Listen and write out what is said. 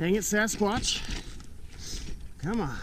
Dang it, Sasquatch. Come on.